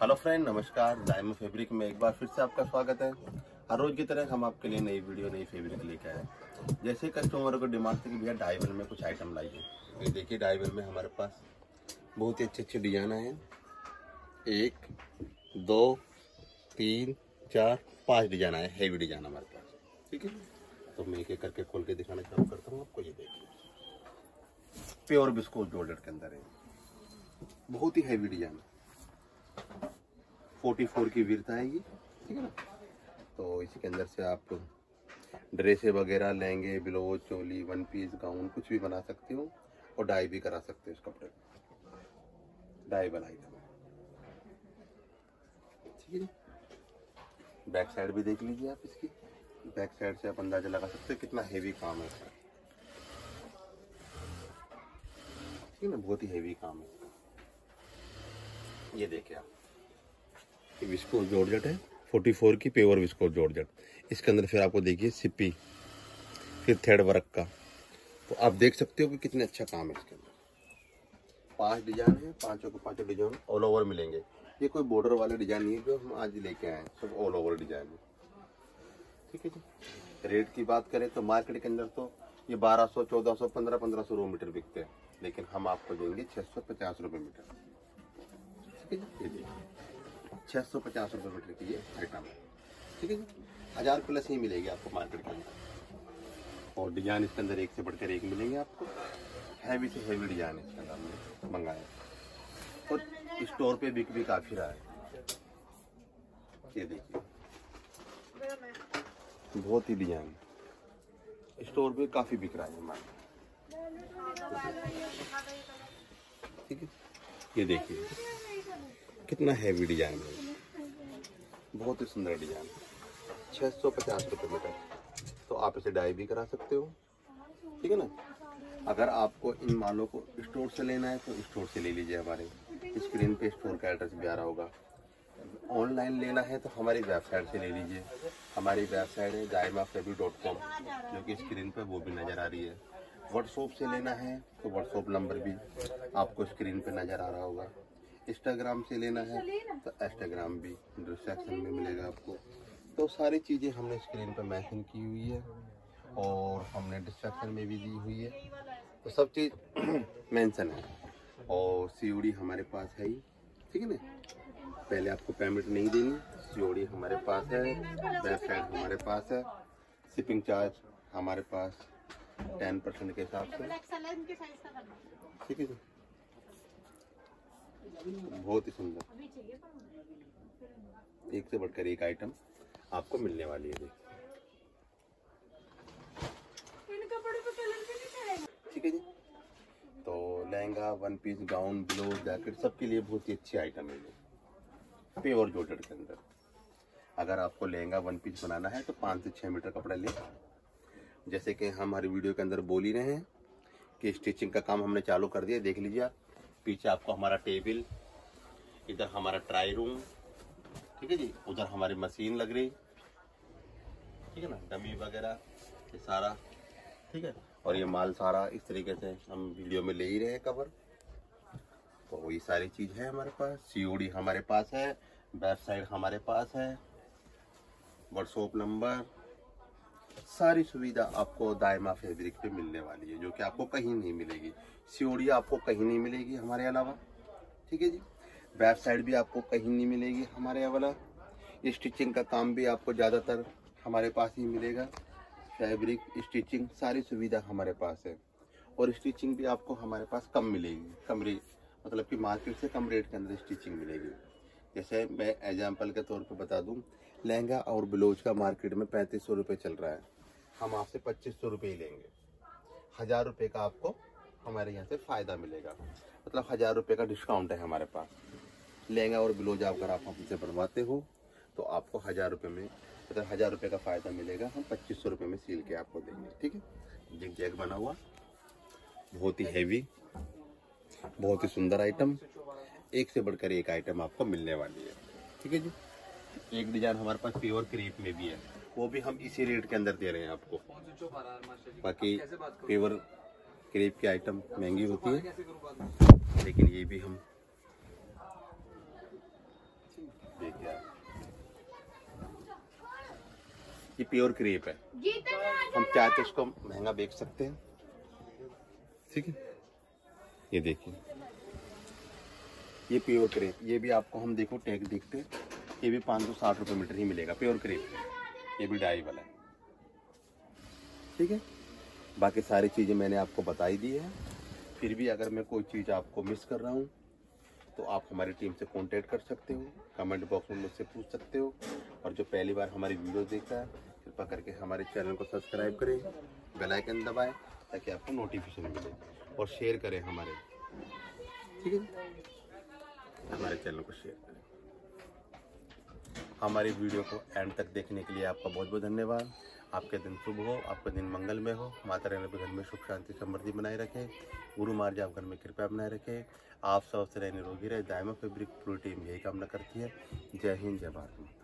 Hello friend, नमस्कार। Diamond fabric में एक बार फिर से आपका स्वागत है। हर रोज की तरह हम आपके लिए नई वीडियो, नई फैब्रिक लेकर आए जैसे कस्टमरों को डिमांड थी कि भैया डायमंड में कुछ आइटम लाइए। ये देखिए, डायमंड में हमारे पास बहुत ही अच्छे अच्छे डिज़ाइन आए हैं। एक, दो, तीन, चार, पाँच डिज़ाइन आए हैवी डिज़ाइन हमारे पास। ठीक है? तो मैं एक एक करके खोल के दिखाना चालू करता हूँ, आपको ये देखिए। प्योर बिस्कुट जोल्डर के अंदर है। बहुत ही हैवी डिज़ाइन। है 44 की विर्थ आएगी, ठीक है ना? तो इसी के अंदर से आप ड्रेसे वगैरह लहंगे ब्लाउज, चोली, वन पीस, गाउन, कुछ भी बना सकते हो और डाई भी करा सकते हो इस कपड़े को डाई बनाई ठीक है बैक साइड भी देख लीजिए आप इसकी। बैक साइड से आप अंदाज़ा लगा सकते हो कितना हेवी काम है इसका। ठीक है ना? बहुत ही हेवी काम है ये देखिए आप। ये विस्को जॉर्जेट है 44 की पेवर विस्को जॉर्जेट इसके अंदर फिर आपको देखिए सिप्पी, फिर थ्रेड वर्क का। तो आप देख सकते हो कि कितने अच्छा काम है इसके अंदर। पाँच डिज़ाइन है, पाँचों के पाँचों डिज़ाइन ऑल ओवर मिलेंगे। ये कोई बॉर्डर वाले डिज़ाइन नहीं है जो हम आज लेके आए हैं, सब ऑल ओवर डिज़ाइन है। ठीक है जी? रेट की बात करें तो मार्केट के अंदर तो ये 1200 1400 15 1500 रो मीटर बिकते हैं। लेकिन हम आपको देंगे छह सौ पचास रुपये मीटर ठीक है जी? छह सौ पचास रुपये मीटर की ये आइटम है। ठीक है हज़ार प्लस ही मिलेगी आपको मार्केट के अंदर। और डिज़ाइन इसके अंदर एक से बढ़कर एक मिलेंगे आपको। हैवी से हैवी डिज़ाइन इसके अंदर हमने मंगाया और स्टोर पे बिक भी काफ़ी रहा है। ये देखिए। बहुत ही डिज़ाइन स्टोर पे काफ़ी बिक रहा है हमारे ठीक है? ये देखिए। कितना हैवी डिज़ाइन है? बहुत ही सुंदर डिज़ाइन छः सौ पचास रुपये मीटर तो आप इसे डाई भी करा सकते हो। ठीक है ना? अगर आपको इन मालों को स्टोर से लेना है तो स्टोर से ले लीजिए हमारे। स्क्रीन पे स्टोर का एड्रेस भी आ रहा होगा। ऑनलाइन लेना है तो हमारी वेबसाइट से ले लीजिए। हमारी वेबसाइट है जायमा फेबी डॉट कॉम जो कि स्क्रीन पे वो भी नज़र आ रही है। व्हाट्सअप से लेना है तो व्हाट्सअप नंबर भी आपको स्क्रीन पे नज़र आ रहा होगा। इंस्टाग्राम से लेना है तो इंस्टाग्राम भी डिस्क्रिप्शन में मिलेगा आपको। तो सारी चीज़ें हमने स्क्रीन पर मैंशन की हुई है और हमने डिस्क्रिप्शन में भी दी हुई है। तो सब चीज़ मेंशन है और सी हमारे पास है ही ठीक है ना? पहले आपको पेमेंट नहीं देनी सी हमारे पास है वेबसाइट हमारे पास है शिपिंग चार्ज हमारे पास टेन परसेंट के हिसाब से। ठीक है जी। बहुत ही सुंदर। एक से बढ़कर एक आइटम आपको मिलने वाली है ठीक है जी। तो lehenga one piece gown blouse jacket सबके लिए बहुत ही अच्छी आइटम है ये। प्योर जॉर्जेट के अंदर। अगर आपको लहंगा वन पीस बनाना है तो पाँच से छः मीटर कपड़ा ले। जैसे कि हम हर वीडियो के अंदर बोल ही रहे हैं कि स्टिचिंग का काम हमने चालू कर दिया देख लीजिए आप। पीछे आपको हमारा टेबल, इधर हमारा ट्राई रूम, ठीक है जी? उधर हमारी मशीन लग रही, ठीक है ना? डमी वगैरह, ये सारा, ठीक है? और ये माल सारा इस तरीके से हम वीडियो में ले ही रहे हैं कवर। तो वही सारी चीज़ है हमारे पास। सी हमारे पास है, वेबसाइट हमारे पास है व्हाट्सअप नंबर सारी सुविधा आपको दायमा फैब्रिक पे मिलने वाली है, जो कि आपको कहीं नहीं मिलेगी। सी आपको कहीं नहीं मिलेगी हमारे अलावा। ठीक है जी? वेबसाइट भी आपको कहीं नहीं मिलेगी हमारे अलावा। स्टिचिंग का काम भी आपको ज़्यादातर हमारे पास ही मिलेगा। फैब्रिक, स्टिचिंग, सारी सुविधा हमारे पास है। और स्टिचिंग भी आपको हमारे पास कम मिलेगी। कम रेट मतलब कि मार्केट से कम रेट के अंदर स्टिचिंग मिलेगी। जैसे मैं एग्ज़ाम्पल के तौर पर बता दूँ, लहंगा और ब्लाउज का मार्केट में पैंतीस सौ रुपये चल रहा है। हम आपसे पच्चीस सौ रुपये ही लेंगे। हज़ार रुपये का आपको हमारे यहाँ से फ़ायदा मिलेगा। मतलब हज़ार रुपये का डिस्काउंट है हमारे पास। लहंगा और ब्लाउज अगर आप हमसे बनवाते हो तो आपको हज़ार रुपये में मतलब हज़ार रुपये का फ़ायदा मिलेगा। हम पच्चीस सौ रुपये में सील के आपको देंगे, ठीक है? जिग जैग बना हुआ। बहुत ही हैवी बहुत ही सुंदर आइटम एक से बढ़कर एक आइटम आपको मिलने वाली है, ठीक है जी? एक डिज़ाइन हमारे पास प्योर क्रीप में भी है। वो भी हम इसी रेट के अंदर दे रहे हैं आपको। बाकी प्योर क्रीप की आइटम महँगी होती है। लेकिन ये भी हम देखिए ये प्योर क्रेप है। हम चाहे तो इसको महँगा बेच सकते हैं। ठीक है? ये देखिए। ये प्योर क्रेप ये भी आपको हम देखो टैग देखते ये भी पाँच सौ साठ रुपये मीटर ही मिलेगा प्योर क्रेप ये भी डाई वाला है। ठीक है? बाकी सारी चीज़ें मैंने आपको बताई दी है। फिर भी अगर मैं कोई चीज़ आपको मिस कर रहा हूँ तो आप हमारी टीम से कांटेक्ट कर सकते हो, कमेंट बॉक्स में मुझसे पूछ सकते हो। और जो पहली बार हमारी वीडियो देखता है, कृपा करके हमारे चैनल को सब्सक्राइब करें, बेल आइकन दबाएँ, ताकि आपको नोटिफिकेशन मिले, और शेयर करें हमारे। ठीक है हमारे चैनल को शेयर करें। हमारी वीडियो को एंड तक देखने के लिए आपका बहुत बहुत धन्यवाद। आपके दिन शुभ हो, आपका दिन मंगल में हो। माता रानी के घर में सुख, शांति, समृद्धि बनाए रखें। गुरु महाराज आप घर में कृपया बनाए रखें। आप स्वस्थ रहे, निरोगी रहे। दायमा फेब्रिक पूरी टीम यही कामना करती है। जय हिंद, जय भारत।